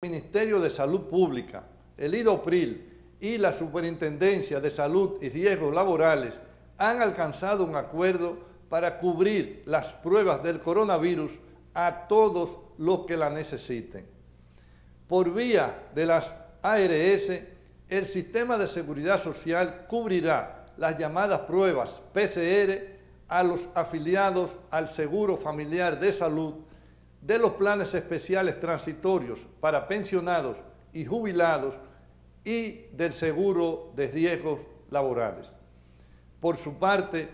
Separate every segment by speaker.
Speaker 1: Ministerio de Salud Pública, el IDOPRIL y la Superintendencia de Salud y Riesgos Laborales han alcanzado un acuerdo para cubrir las pruebas del coronavirus a todos los que la necesiten. Por vía de las ARS, el Sistema de Seguridad Social cubrirá las llamadas pruebas PCR a los afiliados al Seguro Familiar de Salud de los planes especiales transitorios para pensionados y jubilados y del seguro de riesgos laborales. Por su parte,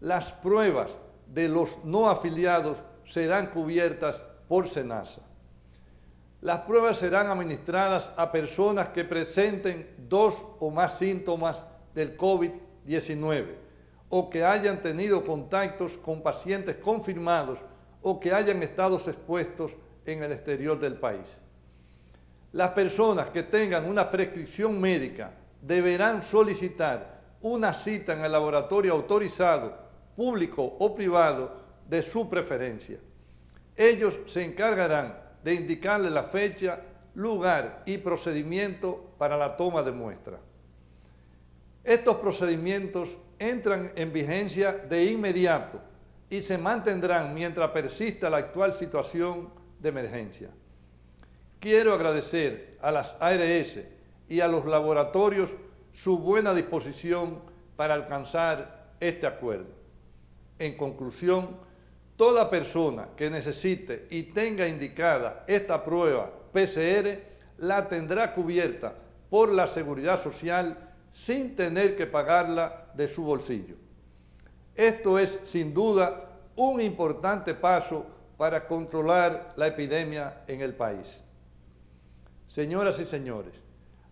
Speaker 1: las pruebas de los no afiliados serán cubiertas por SENASA. Las pruebas serán administradas a personas que presenten dos o más síntomas del COVID-19 o que hayan tenido contactos con pacientes confirmados o que hayan estado expuestos en el exterior del país. Las personas que tengan una prescripción médica deberán solicitar una cita en el laboratorio autorizado, público o privado, de su preferencia. Ellos se encargarán de indicarle la fecha, lugar y procedimiento para la toma de muestra. Estos procedimientos entran en vigencia de inmediato y se mantendrán mientras persista la actual situación de emergencia. Quiero agradecer a las ARS y a los laboratorios su buena disposición para alcanzar este acuerdo. En conclusión, toda persona que necesite y tenga indicada esta prueba PCR la tendrá cubierta por la Seguridad Social sin tener que pagarla de su bolsillo. Esto es, sin duda, un importante paso para controlar la epidemia en el país. Señoras y señores,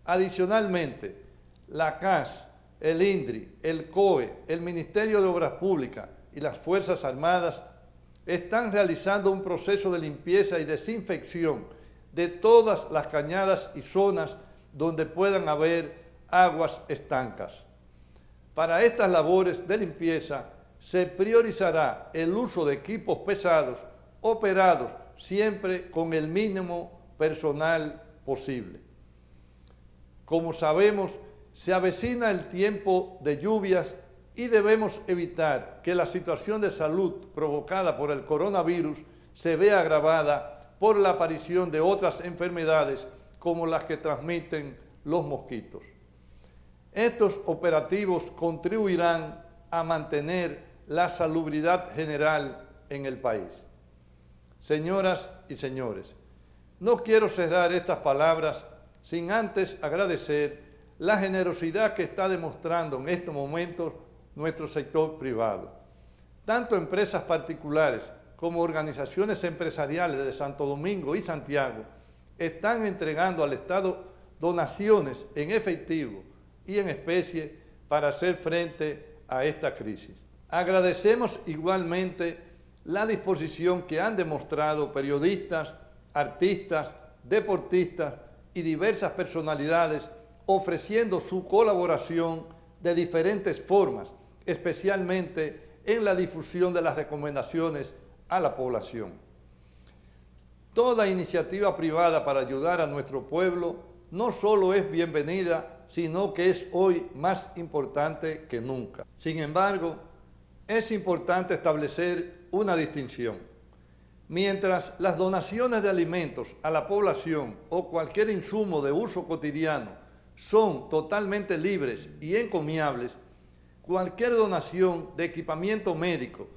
Speaker 1: adicionalmente, la CAS, el INDRI, el COE, el Ministerio de Obras Públicas y las Fuerzas Armadas están realizando un proceso de limpieza y desinfección de todas las cañadas y zonas donde puedan haber aguas estancas. Para estas labores de limpieza se priorizará el uso de equipos pesados operados siempre con el mínimo personal posible. Como sabemos, se avecina el tiempo de lluvias y debemos evitar que la situación de salud provocada por el coronavirus se vea agravada por la aparición de otras enfermedades como las que transmiten los mosquitos. Estos operativos contribuirán a mantener la salubridad general en el país. Señoras y señores, no quiero cerrar estas palabras sin antes agradecer la generosidad que está demostrando en estos momentos nuestro sector privado. Tanto empresas particulares como organizaciones empresariales de Santo Domingo y Santiago están entregando al Estado donaciones en efectivo y en especie para hacer frente a esta crisis. Agradecemos igualmente la disposición que han demostrado periodistas, artistas, deportistas y diversas personalidades ofreciendo su colaboración de diferentes formas, especialmente en la difusión de las recomendaciones a la población. Toda iniciativa privada para ayudar a nuestro pueblo no solo es bienvenida, sino que es hoy más importante que nunca. Sin embargo, es importante establecer una distinción. Mientras las donaciones de alimentos a la población o cualquier insumo de uso cotidiano son totalmente libres y encomiables, cualquier donación de equipamiento médico,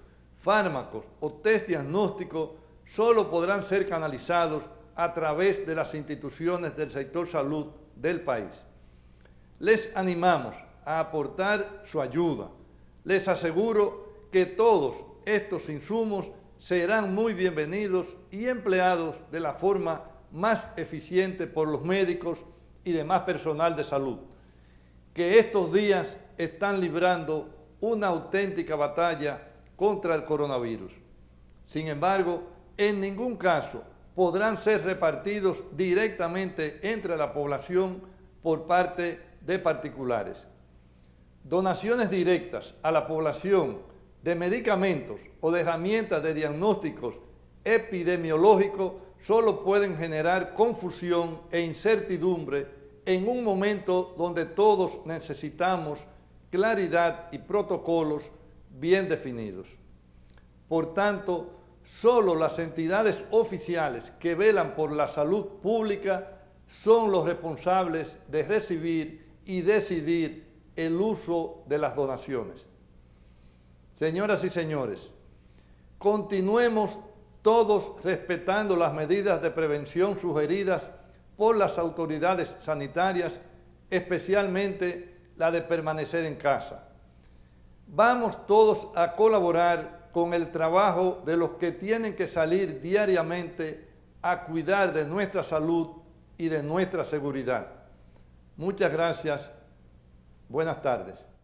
Speaker 1: fármacos o test diagnóstico solo podrán ser canalizados a través de las instituciones del sector salud del país. Les animamos a aportar su ayuda. Les aseguro que todos estos insumos serán muy bienvenidos y empleados de la forma más eficiente por los médicos y demás personal de salud, que estos días están librando una auténtica batalla contra el coronavirus. Sin embargo, en ningún caso podrán ser repartidos directamente entre la población por parte de particulares. Donaciones directas a la población de medicamentos o de herramientas de diagnósticos epidemiológicos solo pueden generar confusión e incertidumbre en un momento donde todos necesitamos claridad y protocolos bien definidos. Por tanto, solo las entidades oficiales que velan por la salud pública son los responsables de recibir y decidir el uso de las donaciones. Señoras y señores, continuemos todos respetando las medidas de prevención sugeridas por las autoridades sanitarias, especialmente la de permanecer en casa. Vamos todos a colaborar con el trabajo de los que tienen que salir diariamente a cuidar de nuestra salud y de nuestra seguridad. Muchas gracias. Buenas tardes.